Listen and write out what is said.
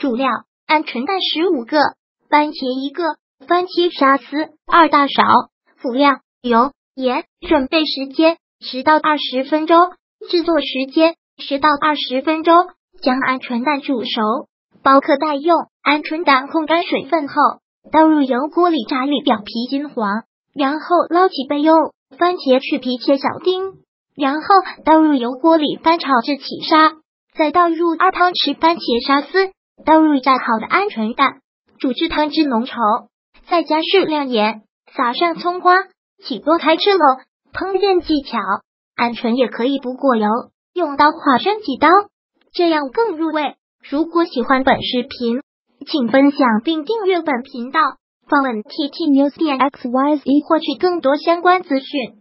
主料：鹌鹑蛋十五个，番茄一个，番茄沙司二大勺。辅料：油、盐。准备时间：十到二十分钟。制作时间：十到二十分钟。将鹌鹑蛋煮熟，包可待用。鹌鹑蛋控干水分后，倒入油锅里炸至表皮金黄，然后捞起备用。番茄去皮切小丁，然后倒入油锅里翻炒至起沙，再倒入二汤匙番茄沙司，倒入炸好的鹌鹑蛋，煮至汤汁浓稠，再加适量盐，撒上葱花，起锅开吃喽。烹饪技巧：鹌鹑也可以不过油，用刀划上几刀。这样更入味。如果喜欢本视频，请分享并订阅本频道，访问 T T News 点 X Y Z 获取更多相关资讯。